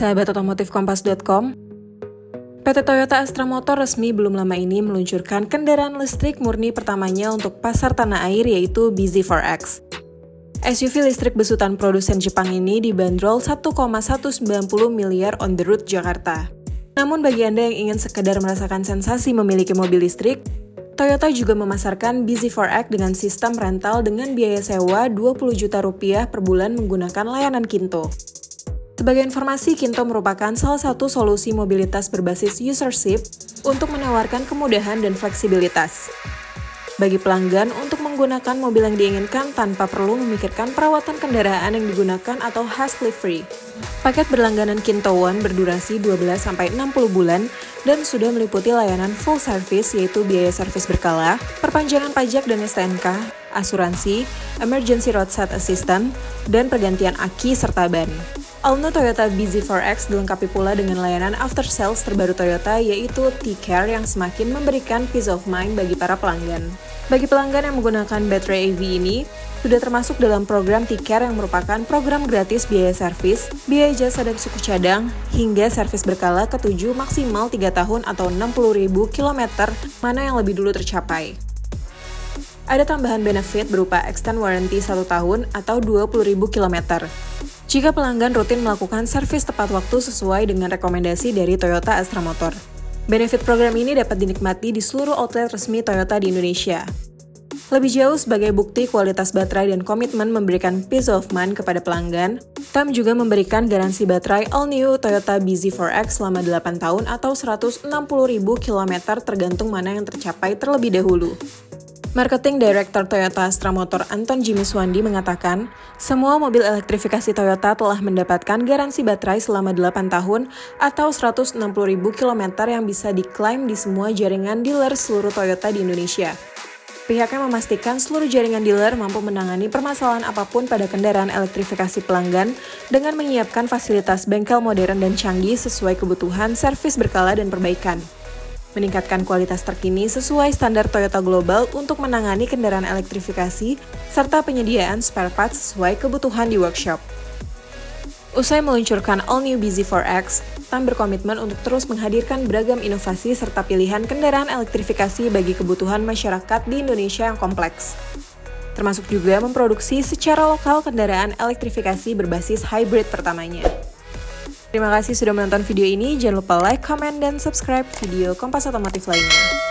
Sahabat otomotif kompas.com, PT Toyota Astra Motor resmi belum lama ini meluncurkan kendaraan listrik murni pertamanya untuk pasar tanah air yaitu BZ4X. SUV listrik besutan produsen Jepang ini dibanderol 1,190 miliar on the road Jakarta. Namun bagi Anda yang ingin sekedar merasakan sensasi memiliki mobil listrik, Toyota juga memasarkan BZ4X dengan sistem rental dengan biaya sewa 20 juta rupiah per bulan menggunakan layanan Kinto. Sebagai informasi, Kinto merupakan salah satu solusi mobilitas berbasis usership untuk menawarkan kemudahan dan fleksibilitas. Bagi pelanggan untuk menggunakan mobil yang diinginkan tanpa perlu memikirkan perawatan kendaraan yang digunakan atau hassle free. Paket berlangganan Kinto One berdurasi 12-60 bulan dan sudah meliputi layanan full service yaitu biaya servis berkala, perpanjangan pajak dan STNK, asuransi, emergency roadside assistant, dan pergantian aki serta ban. All New Toyota BZ4X dilengkapi pula dengan layanan after sales terbaru Toyota yaitu T-Care yang semakin memberikan peace of mind bagi para pelanggan. Bagi pelanggan yang menggunakan baterai EV ini, sudah termasuk dalam program T-Care yang merupakan program gratis biaya servis, biaya jasa dan suku cadang, hingga servis berkala ketujuh maksimal 3 tahun atau 60.000 km, mana yang lebih dulu tercapai. Ada tambahan benefit berupa extend warranty 1 tahun atau 20.000 km jika pelanggan rutin melakukan servis tepat waktu sesuai dengan rekomendasi dari Toyota Astra Motor. Benefit program ini dapat dinikmati di seluruh outlet resmi Toyota di Indonesia. Lebih jauh sebagai bukti kualitas baterai dan komitmen memberikan peace of mind kepada pelanggan, TAM juga memberikan garansi baterai all new Toyota BZ4X selama 8 tahun atau 160.000 km tergantung mana yang tercapai terlebih dahulu. Marketing Director Toyota Astra Motor Anton Jimmy Swandi mengatakan, semua mobil elektrifikasi Toyota telah mendapatkan garansi baterai selama 8 tahun atau 160.000 km yang bisa diklaim di semua jaringan dealer seluruh Toyota di Indonesia. Pihaknya memastikan seluruh jaringan dealer mampu menangani permasalahan apa pun pada kendaraan elektrifikasi pelanggan dengan menyiapkan fasilitas bengkel modern dan canggih sesuai kebutuhan servis berkala dan perbaikan meningkatkan kualitas terkini sesuai standar Toyota Global untuk menangani kendaraan elektrifikasi, serta penyediaan spare parts sesuai kebutuhan di workshop. Usai meluncurkan All New BZ4X, TAM berkomitmen untuk terus menghadirkan beragam inovasi serta pilihan kendaraan elektrifikasi bagi kebutuhan masyarakat di Indonesia yang kompleks. Termasuk juga memproduksi secara lokal kendaraan elektrifikasi berbasis hybrid pertamanya. Terima kasih sudah menonton video ini. Jangan lupa like, comment, dan subscribe video Kompas Otomotif lainnya.